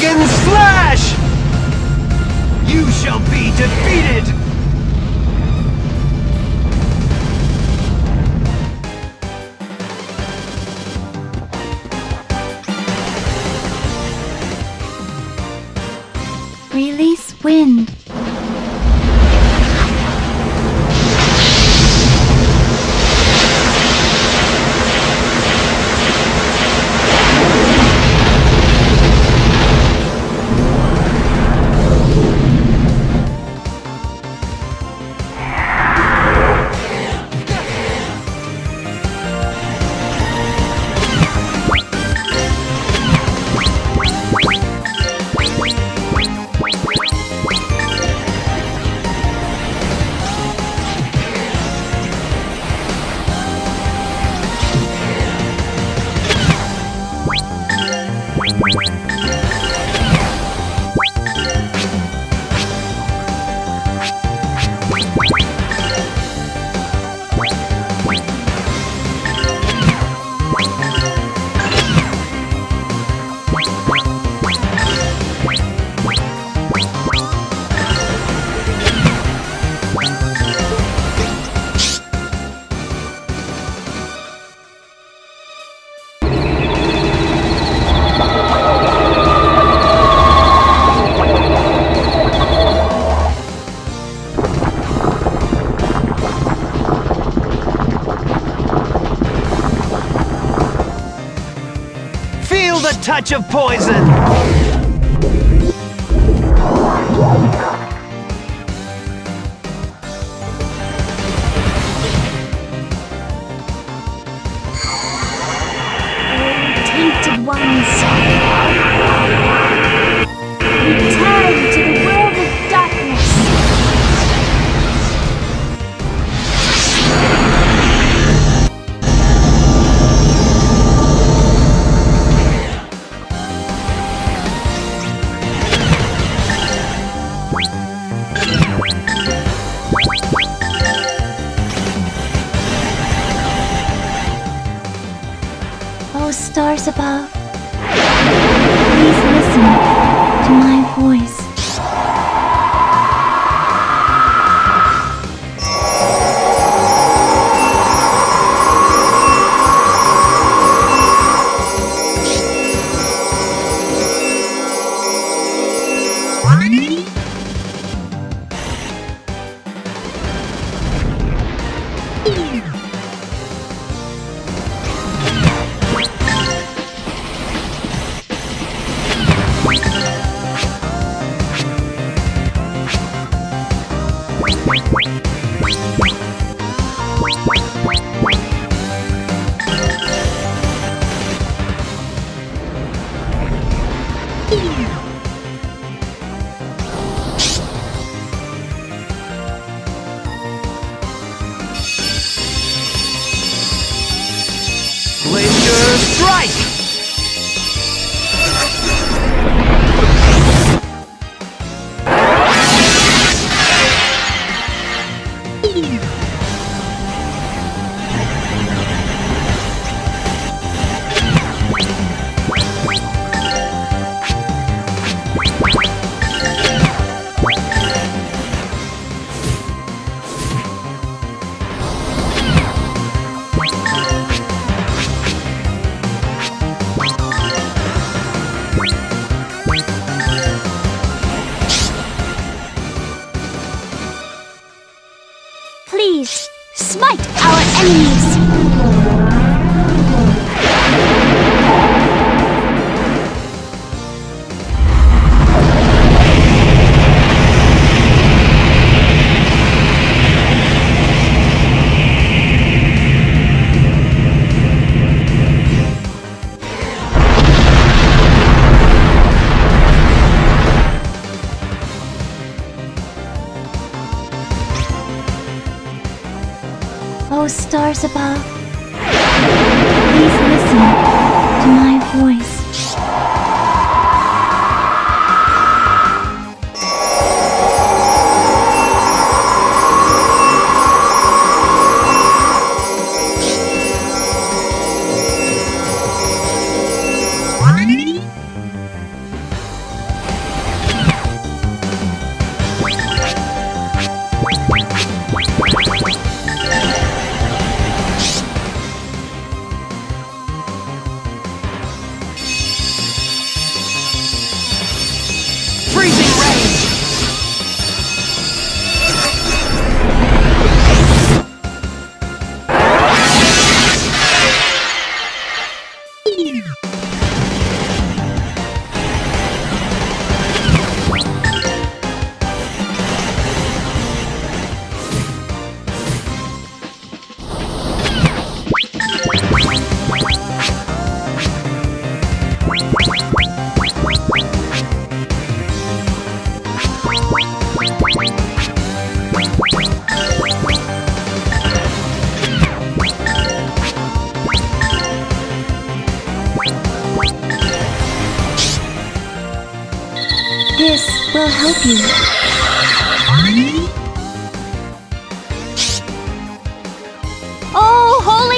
Dragon Slash! You shall be defeated! Release wind. touch of poison!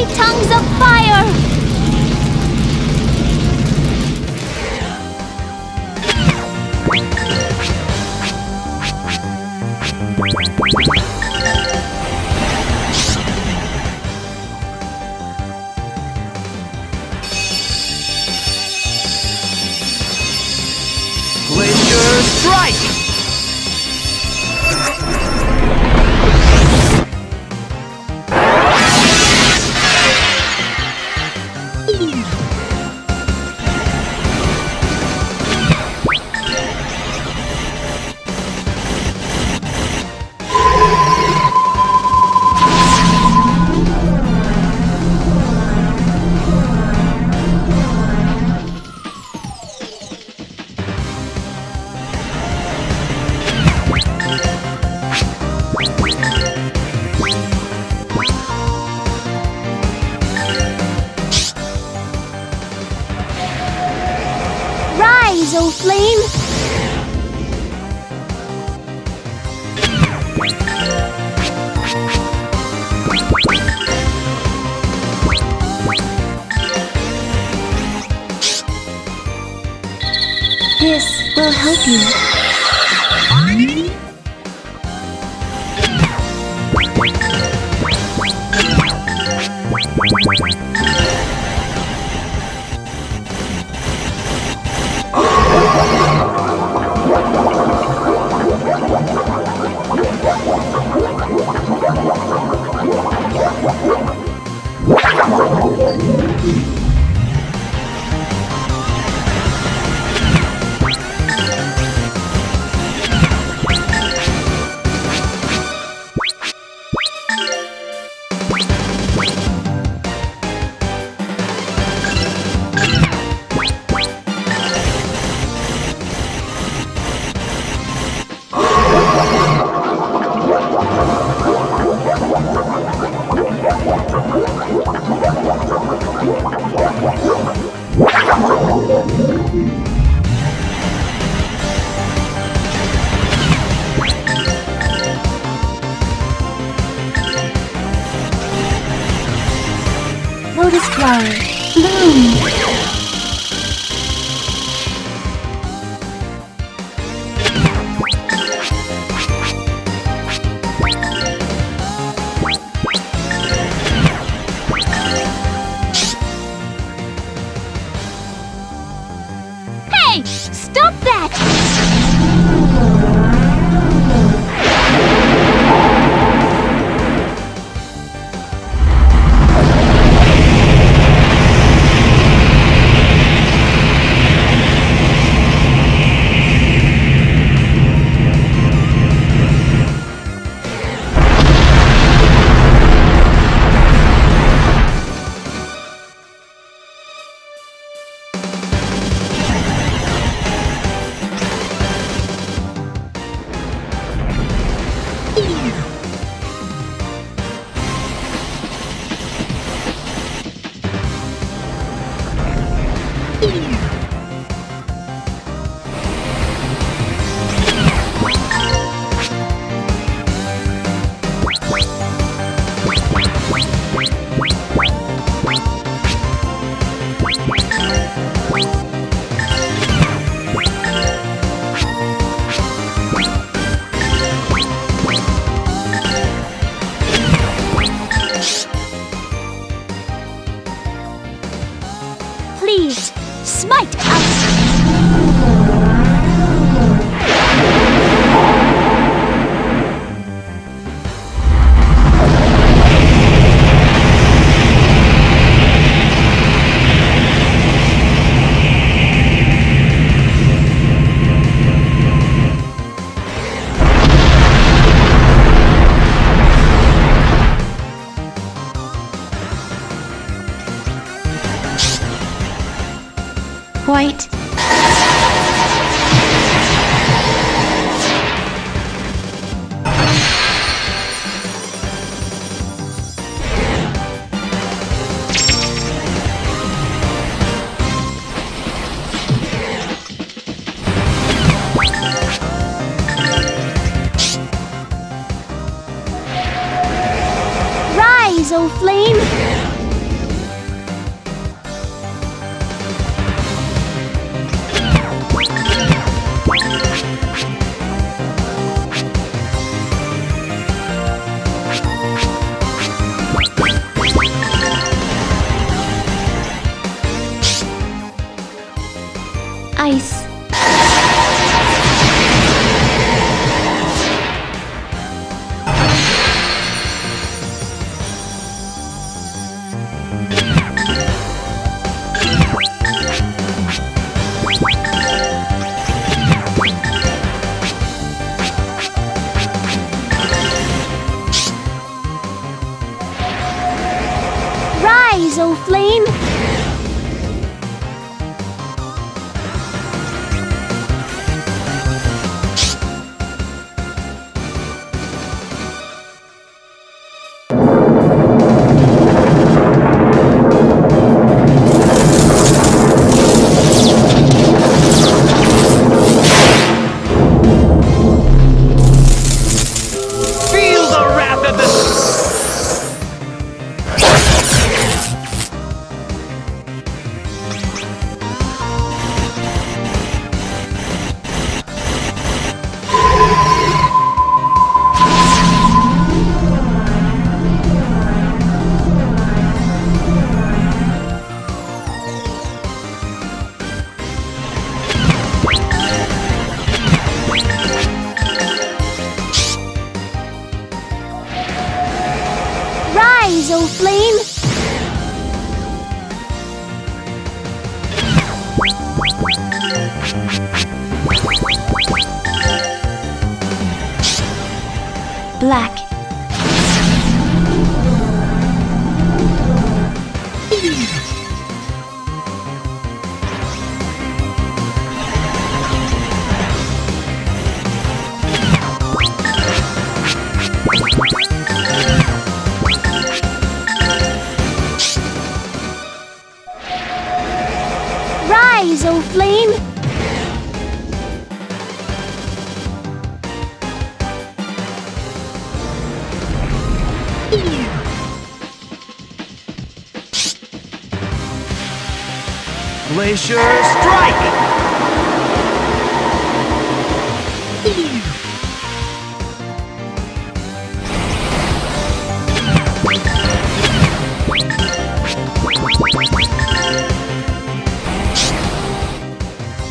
Tongues of fire!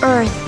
Earth.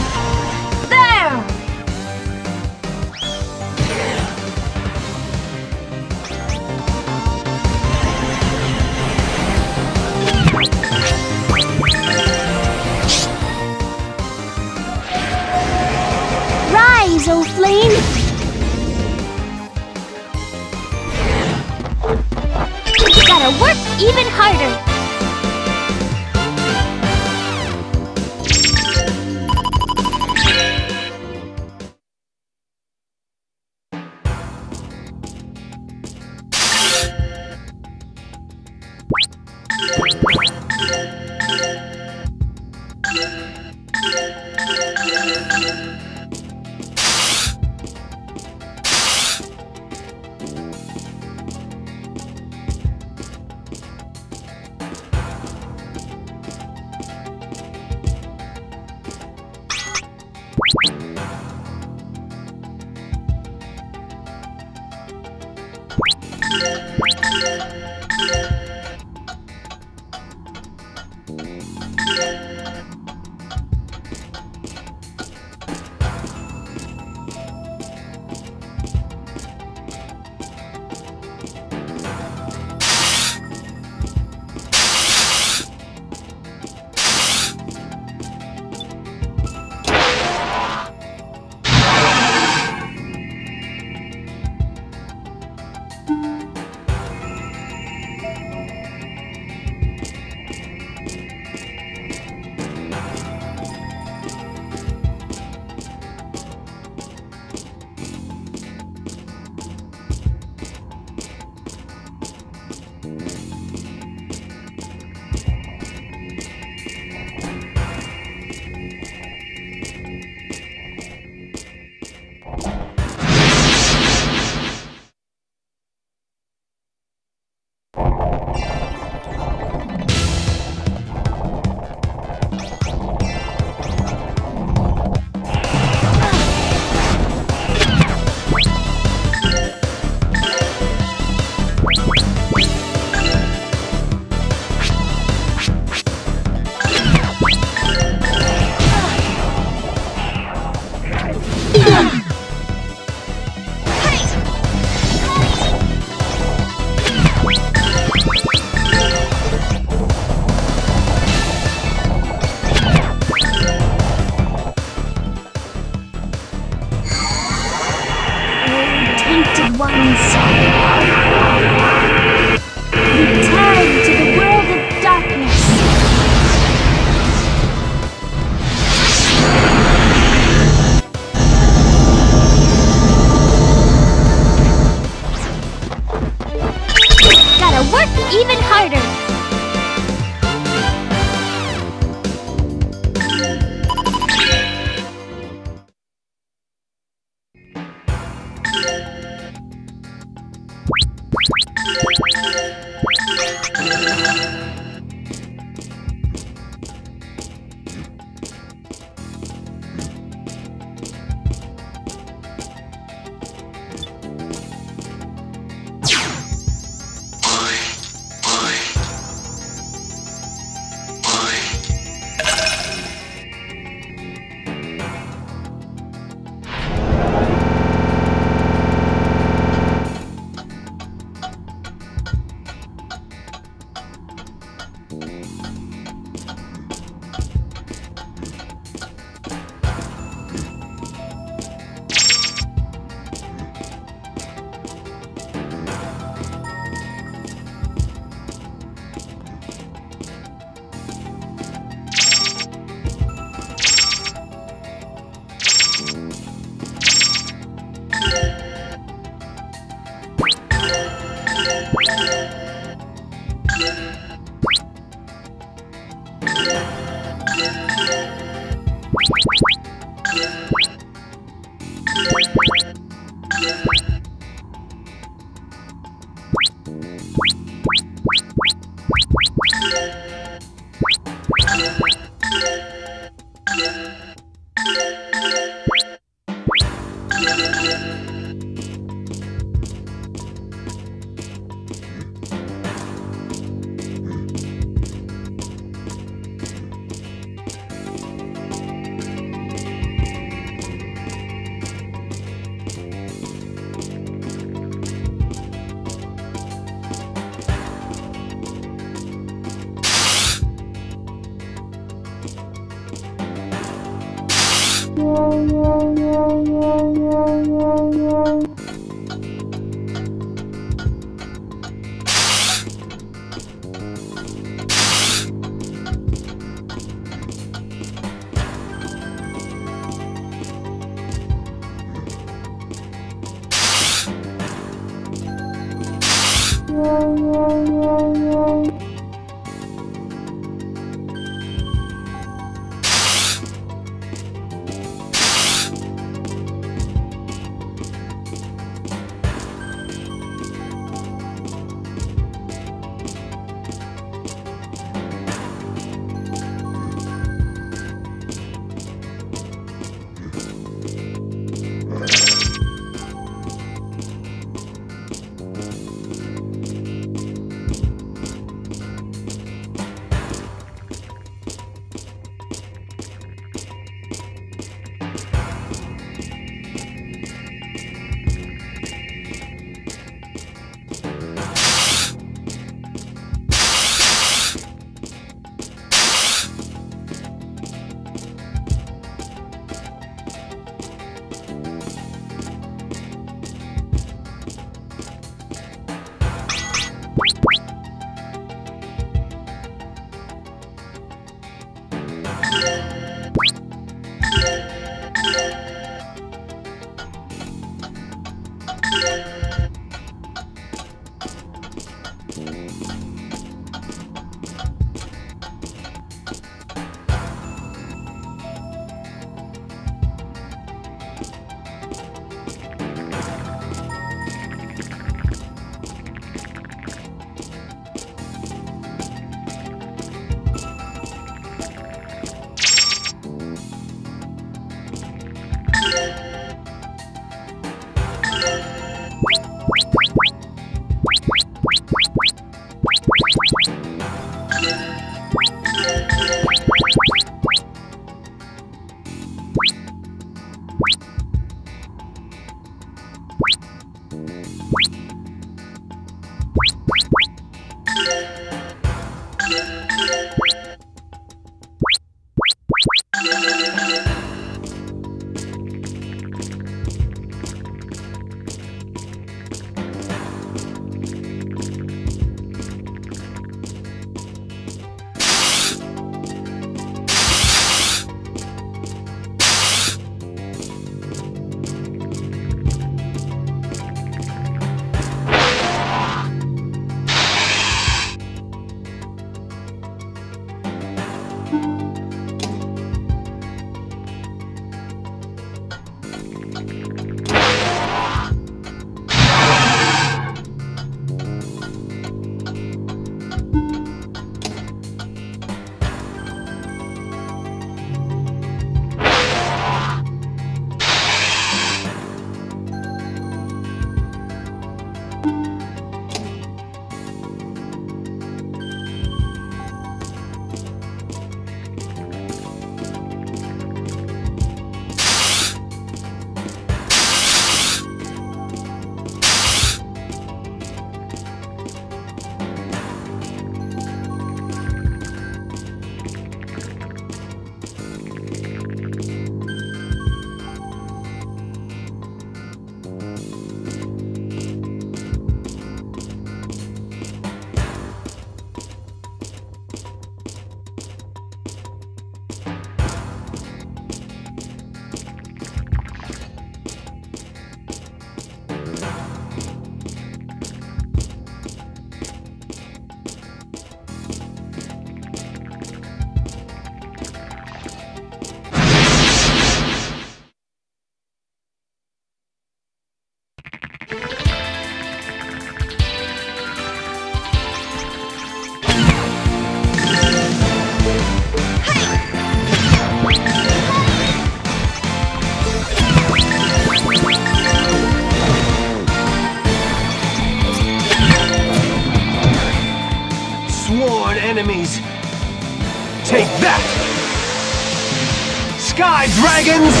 Sky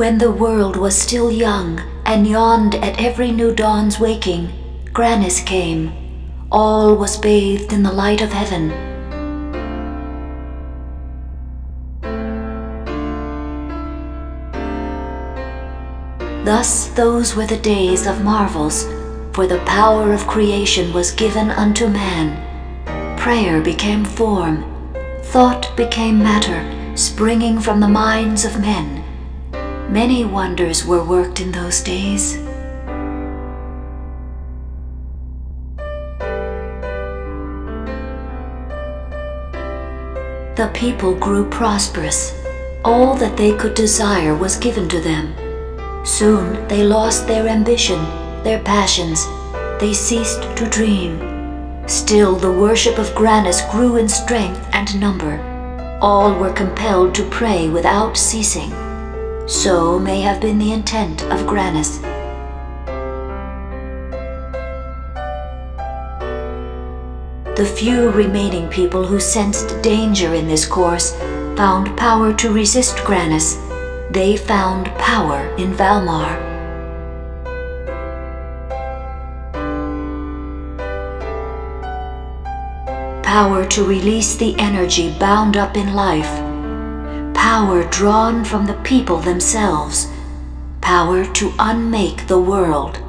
When the world was still young and yawned at every new dawn's waking, Granas came. All was bathed in the light of heaven. Thus those were the days of marvels, for the power of creation was given unto man. Prayer became form, thought became matter, springing from the minds of men. Many wonders were worked in those days. The people grew prosperous. All that they could desire was given to them. Soon they lost their ambition, their passions. They ceased to dream. Still the worship of Granas grew in strength and number. All were compelled to pray without ceasing. So may have been the intent of Granas. The few remaining people who sensed danger in this course found power to resist Granas. they found power in Valmar. Power to release the energy bound up in life. Power drawn from the people themselves. Power to unmake the world.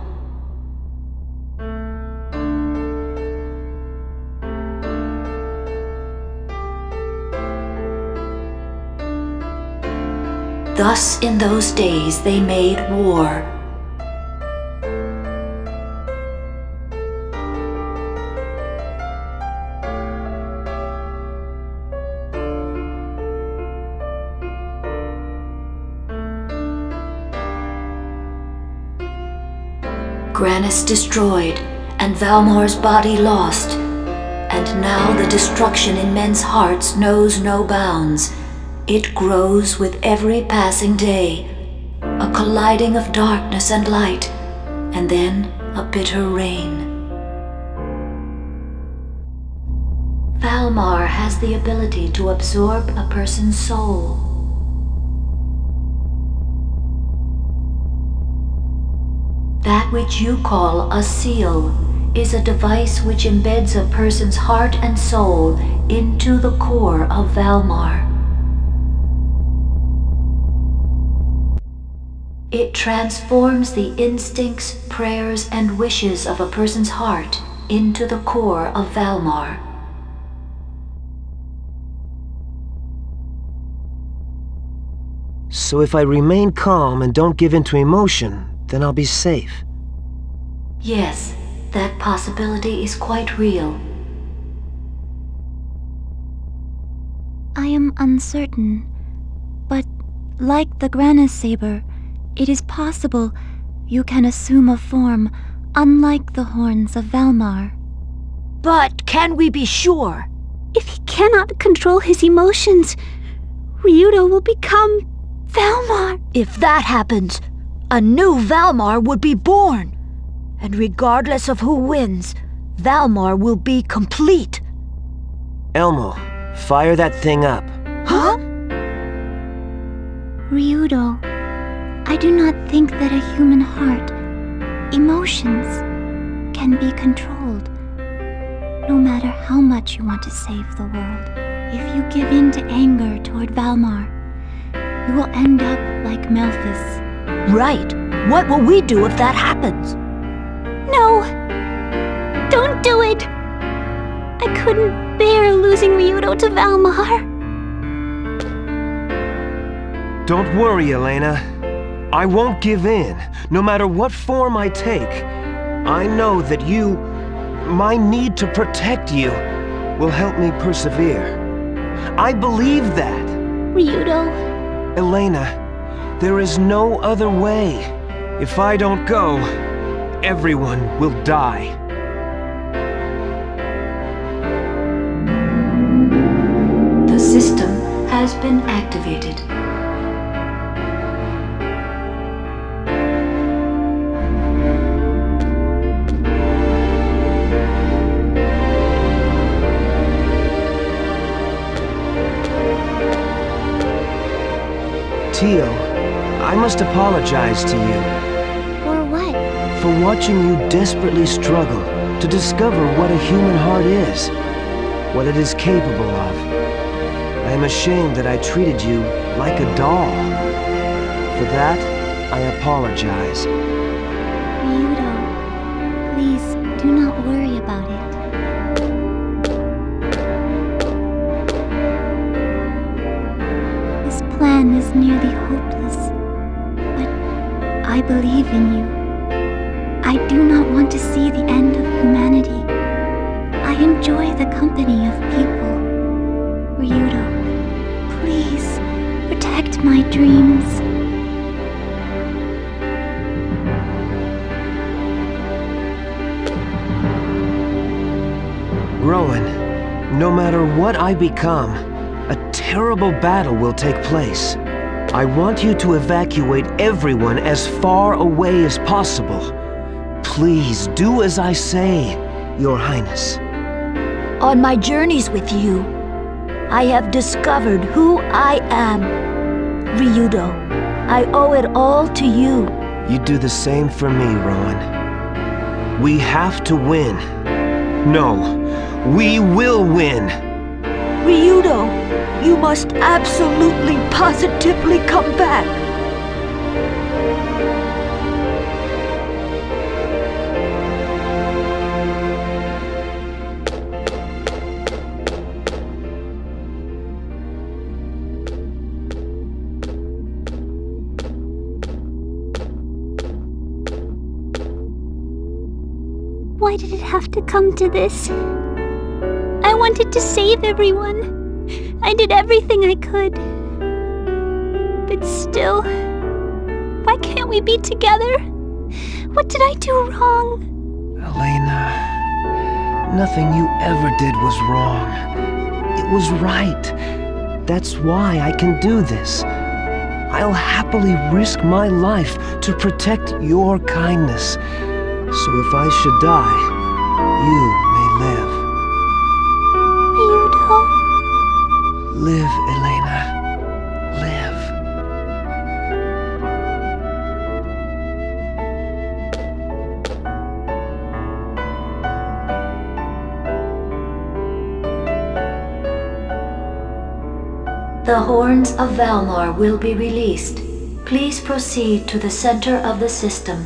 Thus in those days they made war. Destroyed, and Valmar's body lost. And now the destruction in men's hearts knows no bounds. It grows with every passing day, a colliding of darkness and light, and then a bitter rain. Valmar has the ability to absorb a person's soul. Which you call a seal is a device which embeds a person's heart and soul into the core of Valmar. It transforms the instincts, prayers, and wishes of a person's heart into the core of Valmar. So if I remain calm and don't give in to emotion, then I'll be safe. Yes, that possibility is quite real. I am uncertain, but like the Granas saber, it is possible you can assume a form unlike the horns of Valmar. But can we be sure? If he cannot control his emotions, Ryudo will become Valmar. If that happens, a new Valmar would be born. And regardless of who wins, Valmar will be complete. Elmo, fire that thing up. Huh? Ryudo, I do not think that a human heart, emotions, can be controlled. No matter how much you want to save the world, if you give in to anger toward Valmar, you will end up like Melfice. Right. What will we do if that happens? No! Don't do it! I couldn't bear losing Ryudo to Valmar. Don't worry, Elena. I won't give in, no matter what form I take. I know that you, my need to protect you, will help me persevere. I believe that. Ryudo, Elena, there is no other way. If I don't go, everyone will die. The system has been activated. Tio, I must apologize to you? For watching you desperately struggle to discover what a human heart is, what it is capable of. I am ashamed that I treated you like a doll. For that, I apologize. Ryudo, please do not worry about it. This plan is nearly hopeless, but I believe in you. I do not want to see the end of humanity. I enjoy the company of people. Ryudo, please protect my dreams. Roan, no matter what I become, a terrible battle will take place. I want you to evacuate everyone as far away as possible. Please do as I say, Your Highness. On my journeys with you, I have discovered who I am. Ryudo, I owe it all to you. You do the same for me, Roan. We have to win. No, we will win! Ryudo, you must absolutely, positively come back. This? I wanted to save everyone. I did everything I could. But still, why can't we be together? What did I do wrong? Elena, nothing you ever did was wrong. It was right. That's why I can do this. I'll happily risk my life to protect your kindness. So if I should die, you The horns of Valmar will be released. Please proceed to the center of the system.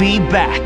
Be back.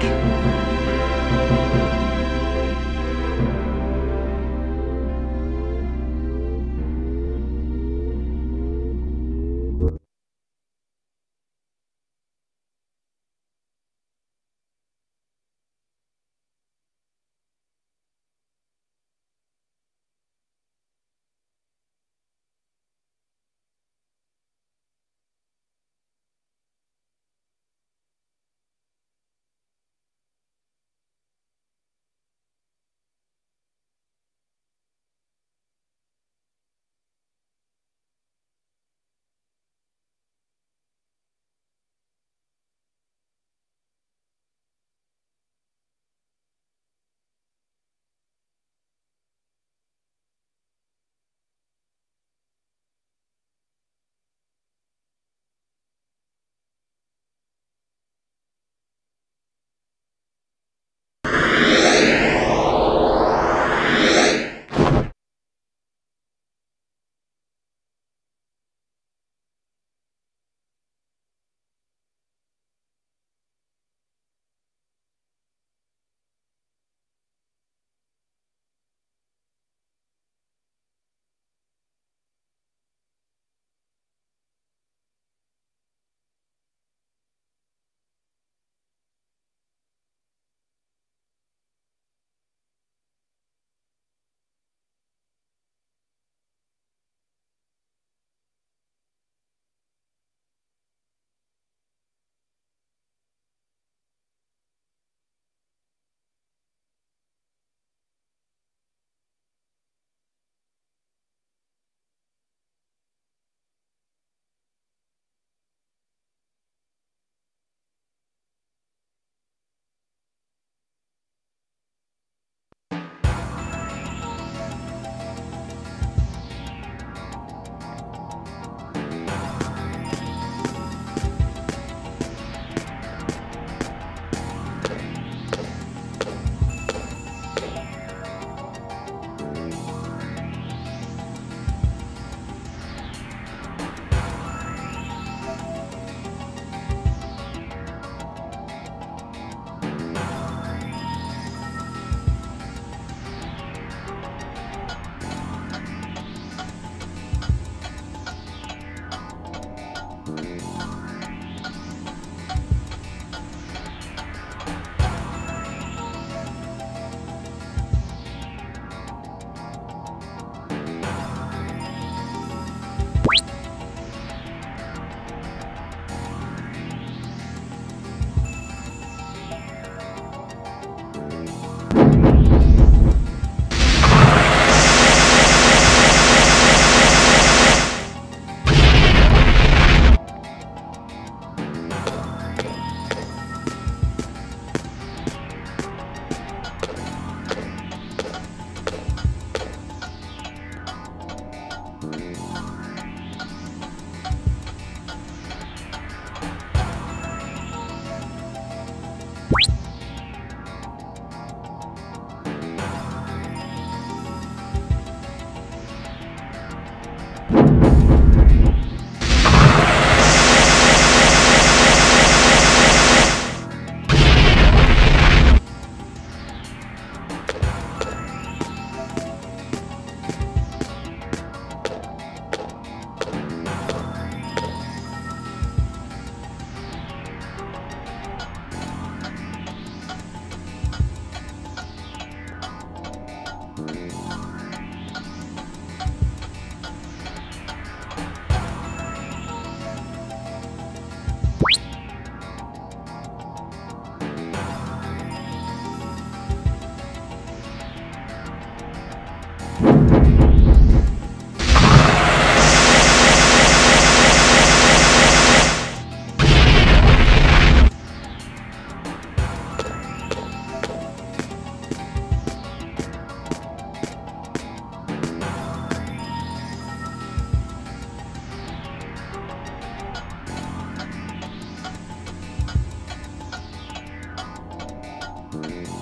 Bye.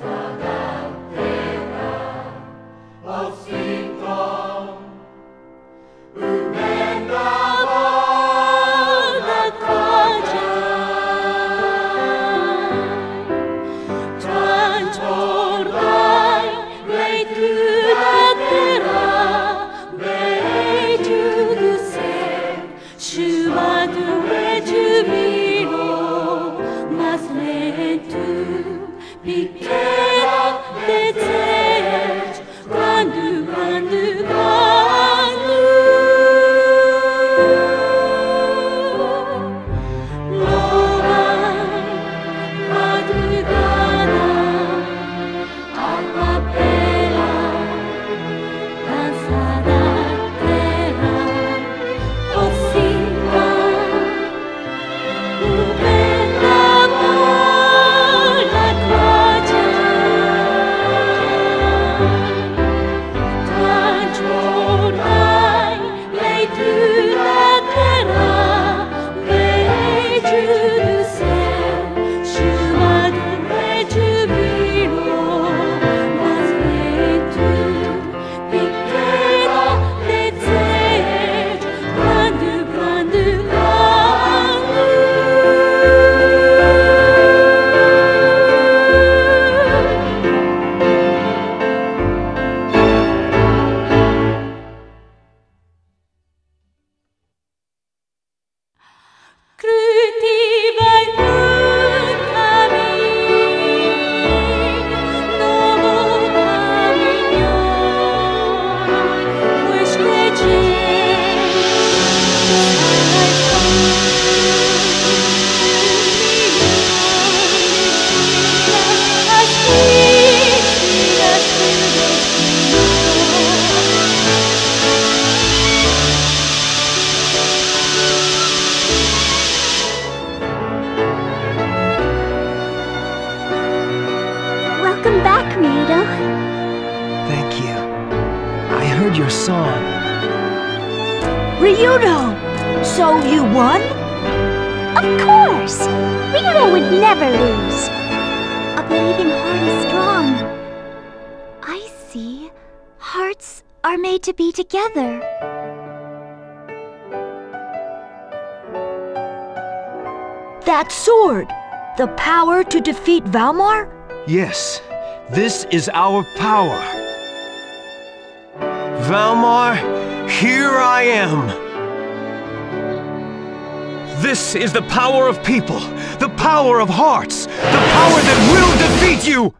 nossa together. That sword! The power to defeat Valmar? Yes, this is our power. Valmar, here I am. This is the power of people, the power of hearts, the power that will defeat you!